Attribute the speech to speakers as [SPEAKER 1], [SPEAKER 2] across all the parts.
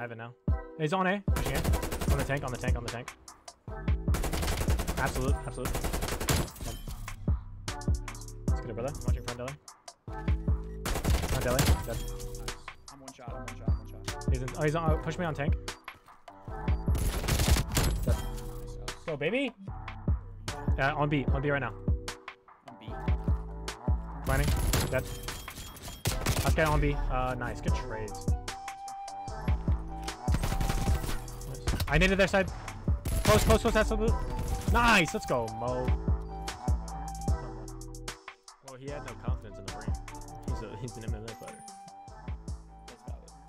[SPEAKER 1] I have it now. He's on A. Pushing in. On the tank. On the tank. On the tank. Absolute. Absolute. Yep. Let's get it, brother. I'm watching front deli. Front deli. Dead.
[SPEAKER 2] I'm one shot. I'm one shot. I'm one shot.
[SPEAKER 1] He's in, oh, he's on. Oh, push me on tank. Dead.
[SPEAKER 2] Nice.
[SPEAKER 1] Go, baby. Yeah, on B. On B right now.
[SPEAKER 2] I'm B.
[SPEAKER 1] Planning. Dead. Last guy on B. Uh, nice. Good trades. I needed their side. Close, close, close. That's a Nice. Let's go, Mo. Well, he had no confidence in the ring. He's a he's an MMA fighter.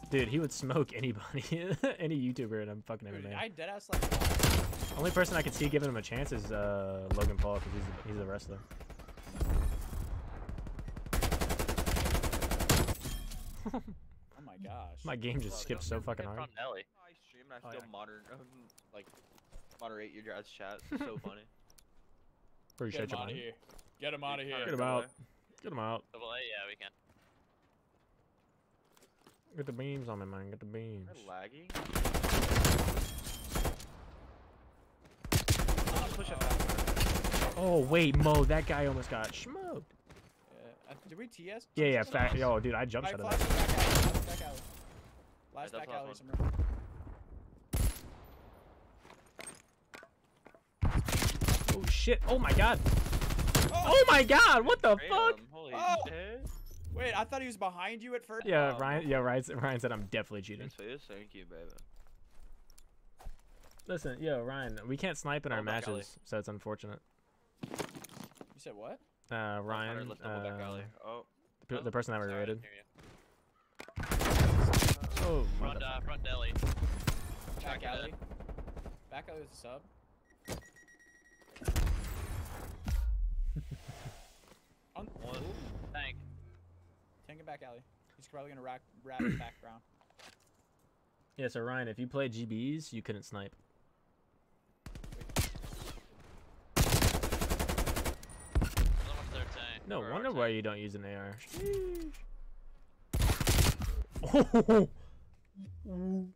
[SPEAKER 1] Dude, he would smoke anybody, any YouTuber in a fucking
[SPEAKER 2] Dude,
[SPEAKER 1] MMA.
[SPEAKER 2] I dead ass like.
[SPEAKER 1] Only person I could see giving him a chance is uh, Logan Paul because he's a, he's a wrestler.
[SPEAKER 2] Oh my gosh.
[SPEAKER 1] My game just skips so fucking hard.
[SPEAKER 3] From Nelly.
[SPEAKER 4] I stream and I
[SPEAKER 1] Oh,
[SPEAKER 4] still
[SPEAKER 1] yeah.
[SPEAKER 4] modern, um, like, moderate your guys' chat. It's so funny.
[SPEAKER 1] Appreciate
[SPEAKER 2] Get
[SPEAKER 1] you,
[SPEAKER 2] him out of here. Get him out of here.
[SPEAKER 1] Get him out. Get him out.
[SPEAKER 3] Double A, yeah, we can.
[SPEAKER 1] Get the beams on me, man. Get the beams.
[SPEAKER 4] Am I lagging?
[SPEAKER 2] Uh, push.
[SPEAKER 1] Oh wait, Mo, that guy almost got smoked.
[SPEAKER 2] Yeah. Uh, did we TS?
[SPEAKER 1] Yeah, yeah,
[SPEAKER 3] Nice.
[SPEAKER 1] fact. Yo, dude, I jumped
[SPEAKER 2] Alright,
[SPEAKER 1] shot
[SPEAKER 2] flash
[SPEAKER 1] that.
[SPEAKER 2] back alley. Last back alley. Last
[SPEAKER 4] that's
[SPEAKER 2] back
[SPEAKER 4] last
[SPEAKER 2] alley
[SPEAKER 4] one.
[SPEAKER 2] somewhere.
[SPEAKER 1] Oh shit! Oh my god! Oh my god! What the fuck?
[SPEAKER 4] Random, Holy
[SPEAKER 2] Oh!
[SPEAKER 4] shit.
[SPEAKER 2] Wait, I thought he was behind you at first.
[SPEAKER 1] Yeah, Ryan. Yeah, Ryan. Ryan said I'm definitely cheating.
[SPEAKER 4] Thanks thank you, baby.
[SPEAKER 1] Listen, yo, Ryan, we can't snipe in our
[SPEAKER 4] Oh, back alley.
[SPEAKER 1] matches, so it's unfortunate.
[SPEAKER 2] You said what?
[SPEAKER 1] Uh, Ryan,
[SPEAKER 4] let's double back alley.
[SPEAKER 1] uh,
[SPEAKER 4] Oh,
[SPEAKER 1] the, pe- the person that we
[SPEAKER 3] Sorry, I
[SPEAKER 1] rated.
[SPEAKER 3] didn't hear you.
[SPEAKER 1] Oh,
[SPEAKER 3] Front,
[SPEAKER 1] mother-
[SPEAKER 3] uh, front deli.
[SPEAKER 2] Back
[SPEAKER 3] Check
[SPEAKER 2] alley. Back alley with a sub. On
[SPEAKER 3] One. Tank.
[SPEAKER 2] Tank and back alley. He's probably gonna rack wrap the background.
[SPEAKER 1] Yeah, so Ryan, if you play GBs, you couldn't snipe.
[SPEAKER 3] Another one's their tank.
[SPEAKER 1] No
[SPEAKER 3] or
[SPEAKER 1] wonder why you don't use an AR. Oh.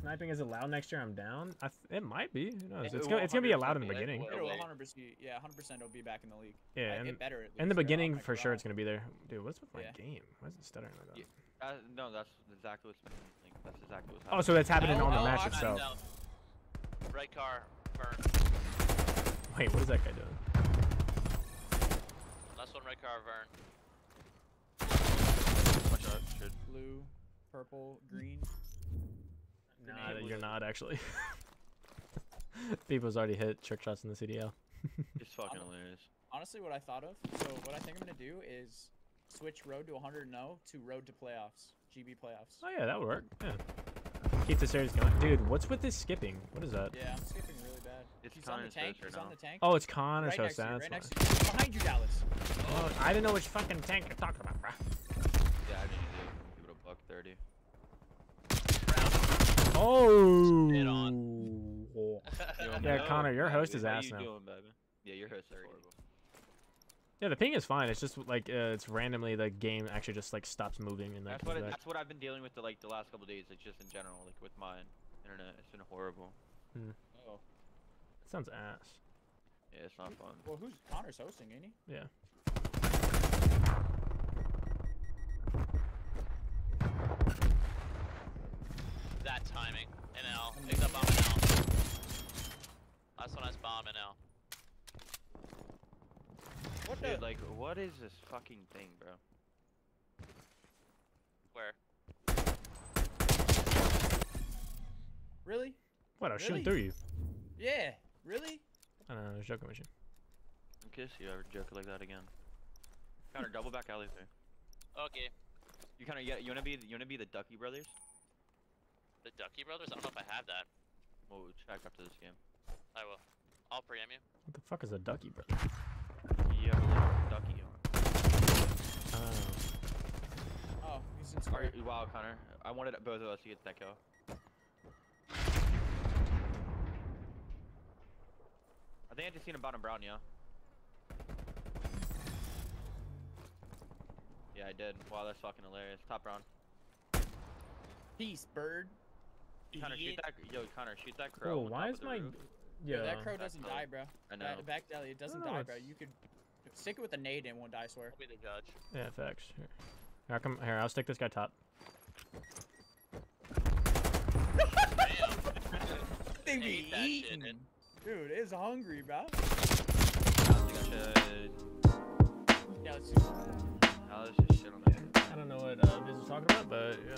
[SPEAKER 1] Sniping is allowed next year. I'm down. I th- it might be. Who knows?
[SPEAKER 4] It
[SPEAKER 1] It's gonna, it's gonna be allowed in the beginning.
[SPEAKER 4] what-
[SPEAKER 2] It'll 100 percent yeah 100 percent will be back in the league.
[SPEAKER 1] Yeah,
[SPEAKER 2] Might
[SPEAKER 1] in,
[SPEAKER 2] better at
[SPEAKER 1] in the beginning
[SPEAKER 2] Like,
[SPEAKER 1] for sure it's gonna be there. Dude, what's with my
[SPEAKER 2] Yeah.
[SPEAKER 1] game? Why is it stuttering like that?
[SPEAKER 4] Yeah. uh, no, that's exactly what's happening. That's exactly what's
[SPEAKER 1] Oh, so that's happening
[SPEAKER 2] Oh,
[SPEAKER 1] on the
[SPEAKER 2] oh,
[SPEAKER 1] match
[SPEAKER 2] I'm
[SPEAKER 1] itself.
[SPEAKER 3] Right car, burn.
[SPEAKER 1] Wait, what is that guy doing?
[SPEAKER 3] Last one, right car, burn.
[SPEAKER 4] Watch out, should.
[SPEAKER 2] Blue, purple, green.
[SPEAKER 1] Nah,
[SPEAKER 2] Grenade
[SPEAKER 1] you're not actually. People's already hit trick shots in the CDL.
[SPEAKER 4] It's fucking
[SPEAKER 2] I'm-
[SPEAKER 4] hilarious.
[SPEAKER 2] Honestly, what I thought of. So what I think I'm gonna do is switch road to 100 and 0 to road to playoffs, GB playoffs.
[SPEAKER 1] Oh yeah, that would work. Yeah. Keep the series going, dude. What's with this skipping? What is that?
[SPEAKER 2] Yeah, I'm skipping really bad.
[SPEAKER 4] It's
[SPEAKER 2] He's on the tank.
[SPEAKER 4] best right
[SPEAKER 2] on the tank.
[SPEAKER 1] Oh, it's Connor,
[SPEAKER 2] right
[SPEAKER 1] so
[SPEAKER 2] next to you, right next to you. Behind you, Dallas.
[SPEAKER 1] Oh, I didn't know which fucking tank you're talking about, bruh.
[SPEAKER 4] Yeah, I didn't either. Give it a buck 30.
[SPEAKER 1] Oh.
[SPEAKER 3] Spit
[SPEAKER 4] Yo,
[SPEAKER 1] Yeah,
[SPEAKER 4] yo,
[SPEAKER 1] Connor, your host
[SPEAKER 4] baby,
[SPEAKER 1] is
[SPEAKER 4] how
[SPEAKER 1] ass
[SPEAKER 4] you
[SPEAKER 1] now.
[SPEAKER 4] Doing, baby? Yeah, your host is horrible.
[SPEAKER 1] Yeah, the ping is fine. It's just like uh, it's randomly the game actually just like stops moving and then
[SPEAKER 4] That's what it, that's what I've been dealing with the like the last couple days. Like just in general, like with my internet, it's been horrible.
[SPEAKER 2] Oh.
[SPEAKER 1] Sounds ass.
[SPEAKER 4] Yeah, it's not fun.
[SPEAKER 2] Well, who's Connor's hosting, ain't he?
[SPEAKER 1] Yeah.
[SPEAKER 3] That timing. NL. Picked up bomb NL. Last one has bomb NL.
[SPEAKER 2] What
[SPEAKER 4] Dude,
[SPEAKER 2] the?
[SPEAKER 4] like, what is this fucking thing, bro?
[SPEAKER 3] Where?
[SPEAKER 2] Really?
[SPEAKER 1] What? I was shooting through you.
[SPEAKER 2] Yeah. Really?
[SPEAKER 1] I don't know. I was joking with you.
[SPEAKER 4] In case you ever joke like that again. Connor, double back alley there.
[SPEAKER 3] Okay.
[SPEAKER 4] You kind of you, you wanna be you wanna be the Ducky brothers?
[SPEAKER 3] The Ducky Brothers? I don't know if I have that.
[SPEAKER 4] We'll check after this game.
[SPEAKER 3] I will. I'll preempt you.
[SPEAKER 1] What the fuck is a ducky, brother?
[SPEAKER 4] You have a little Ducky on.
[SPEAKER 1] Oh.
[SPEAKER 2] Oh, he's in
[SPEAKER 4] Alright,
[SPEAKER 2] square.
[SPEAKER 4] wow, Connor. I wanted both of us to get that kill. Think I just seen him bottom brown, yeah. Yeah, I did. Wow, that's fucking hilarious. Top brown.
[SPEAKER 2] Peace, bird.
[SPEAKER 4] Connor, shoot
[SPEAKER 2] idiot.
[SPEAKER 4] that. Yo, Connor, shoot that crow.
[SPEAKER 1] Oh,
[SPEAKER 4] bro,
[SPEAKER 1] why is my
[SPEAKER 4] roof.
[SPEAKER 1] yeah?
[SPEAKER 2] Yo, that crow
[SPEAKER 4] Back
[SPEAKER 2] doesn't
[SPEAKER 4] deli.
[SPEAKER 2] die, bro.
[SPEAKER 4] I know.
[SPEAKER 2] Back, back deli, it doesn't
[SPEAKER 1] know,
[SPEAKER 2] die, bro. You could stick it with a nade and won't die. I swear.
[SPEAKER 3] I'll be the judge.
[SPEAKER 1] Yeah, facts. Here, here I come. Here, I'll stick this guy top.
[SPEAKER 2] They be
[SPEAKER 3] hate that shit,
[SPEAKER 2] eating.
[SPEAKER 3] Dude.
[SPEAKER 2] Dude, it's hungry, bro.
[SPEAKER 4] I think I should.
[SPEAKER 2] Yeah, let's
[SPEAKER 4] Now let's just shit on that.
[SPEAKER 1] I don't know what uh, this is talking about, but uh,